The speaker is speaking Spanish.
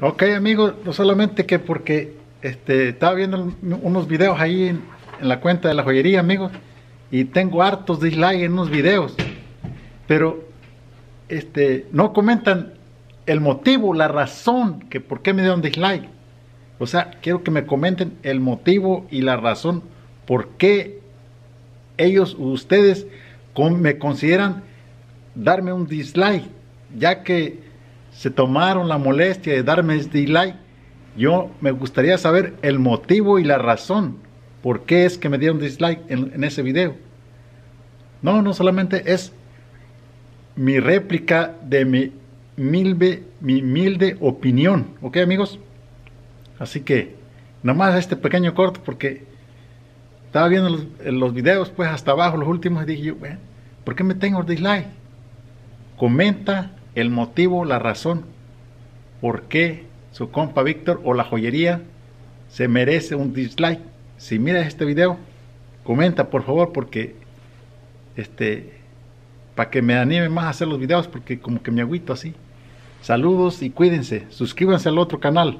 Ok, amigos, no solamente que porque este, estaba viendo unos videos ahí en, la cuenta de la joyería, amigos, y tengo hartos dislikes en unos videos, pero este, no comentan el motivo, la razón que por qué me dieron dislike. O sea, quiero que me comenten el motivo y la razón por qué ellos, ustedes, me consideran darme un dislike, ya que se tomaron la molestia de darme este dislike. Yo me gustaría saber el motivo y la razón por qué es que me dieron dislike en, ese video. No, no solamente es mi réplica de mi milde, mi humilde opinión. ¿Ok, amigos? Así que, nomás este pequeño corto porque estaba viendo los, los videos, pues hasta abajo, los últimos, y dije yo, ¿por qué me tengo dislike? Comenta el motivo, la razón, por qué su compa Víctor o la joyería se merece un dislike. Si miras este video, comenta por favor, porque este para que me anime más a hacer los videos porque como que me agüito así. Saludos y cuídense. Suscríbanse al otro canal.